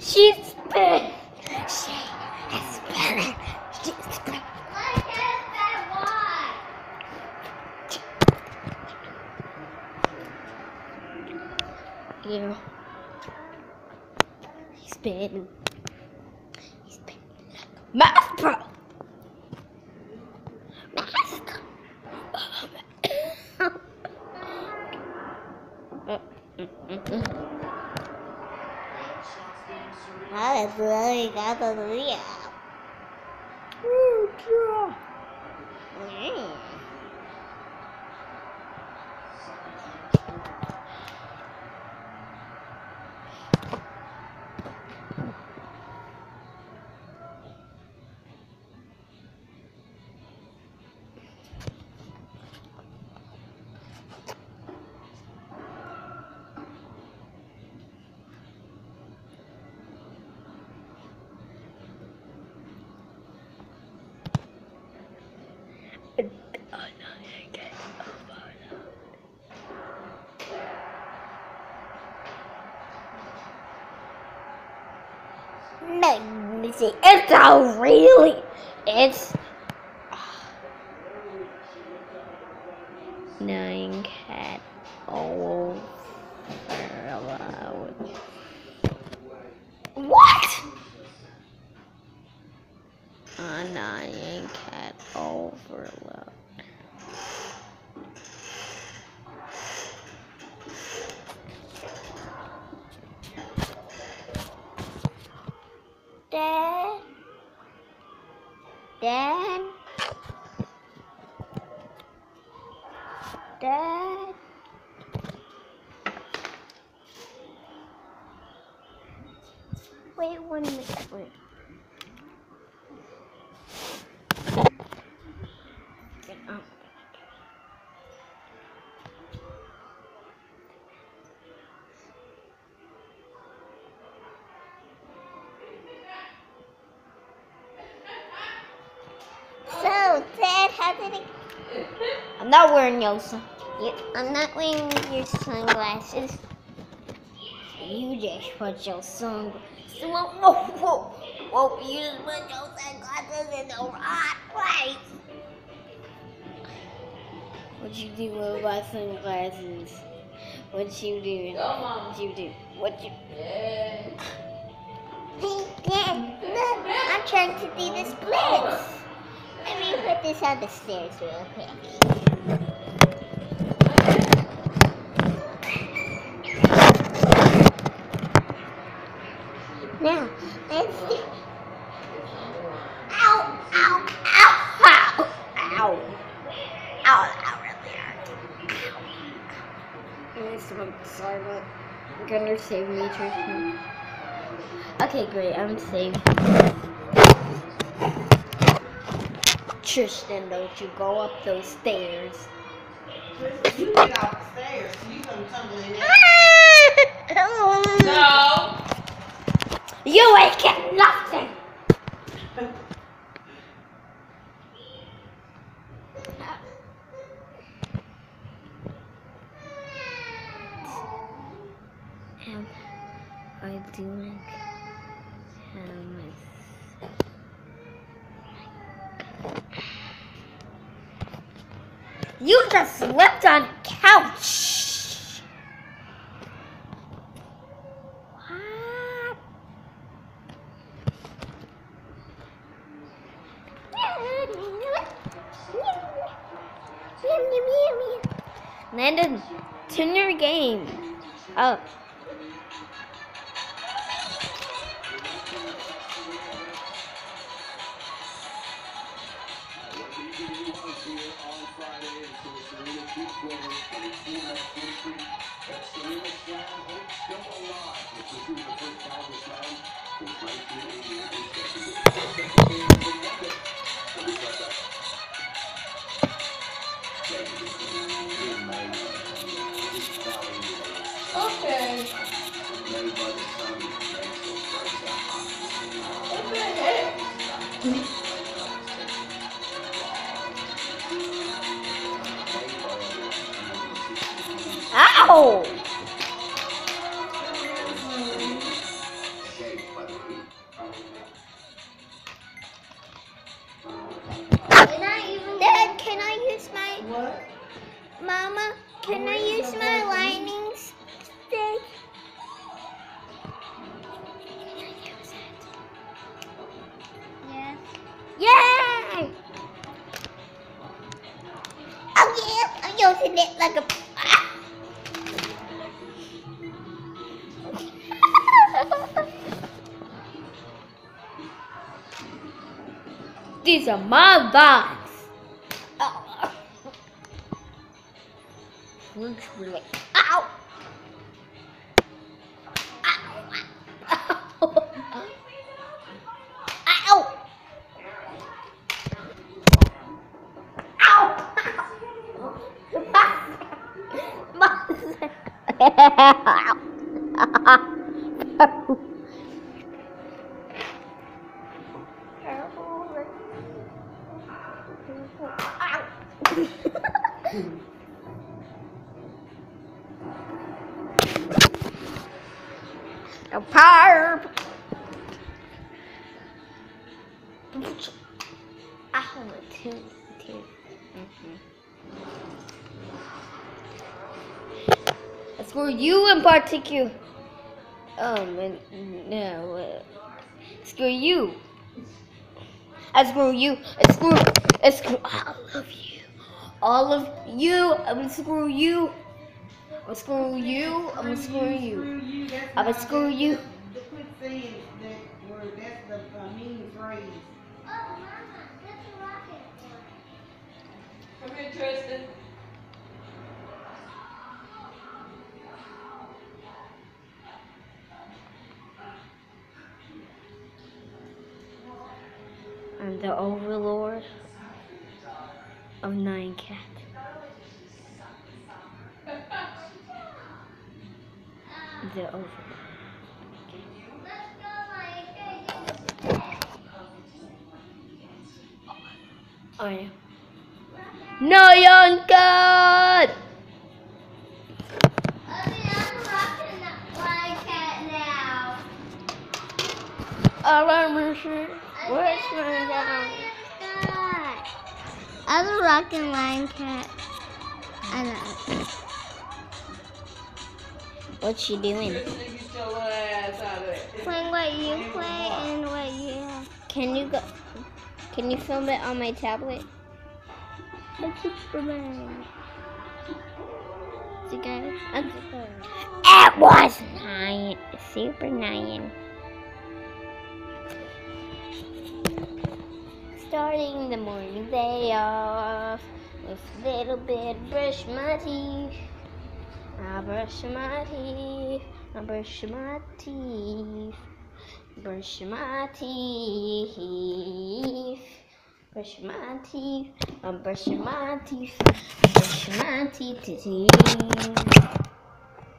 She's spinning. She is spinning. She's spinning. Yeah. He's spinning. He's spinning. Math Pro. Math. Hallelujah, hallelujah. Ooh, yeah. Mm. Let It's a really. It's. Nine cat overload. What? A nine cat Dad. Wait one minute. Wait. So, Dad, how did it? I'm not wearing your sun. I'm not wearing your sunglasses. You just put your sunglasses. Whoa, whoa, whoa, whoa! You just put your sunglasses in the wrong place. What you do with my sunglasses? What you do? What you do? What you? Dad, look! I'm trying to do the splits. Let me put this on the stairs real quick. Now, let's see. Ow, ow, ow, ow, ow. Ow, that really hurt. Ow. Sorry, but Gunner saved me, Tristan. Okay, great, I'm safe. Tristan, don't you go up those stairs. You get off the stairs, you come tumbling in. No. You ain't getting nothing. Am I doing? Am I- You just slept on couch. What? Landon, turn your game. Oh. Ow! It like a. These are my vibes. Oh. Looks really. Ow! Ow! Ow! A two, two. Mm-hmm. It's for you in particular. Um, and- no. Uh, screw you. I screw you. I screw. I screw all of you. All of you. I'm gonna screw you. I'm gonna screw you. I'm gonna screw you. Screw you. That's I'ma screw you. The quit saying that word. That's the uh, mean phrase. Come here, Tristan. I'm the overlord of Nine Cat. The overlord. I am. No, young God! I'm a Where's my down? I was a rockin' lion cat. I know. What's she doing? Tristan, you still little ass out of it. Playing what you play and what you have. Can you go? Can you film it on my tablet? That's Superman. You guys. It was nine, Super Nine. Starting the morning day off with a little bit brush my teeth. I brush my teeth. I brush my teeth. Brush my teeth. Brush my teeth. I'm brushing my teeth. Brush my teeth.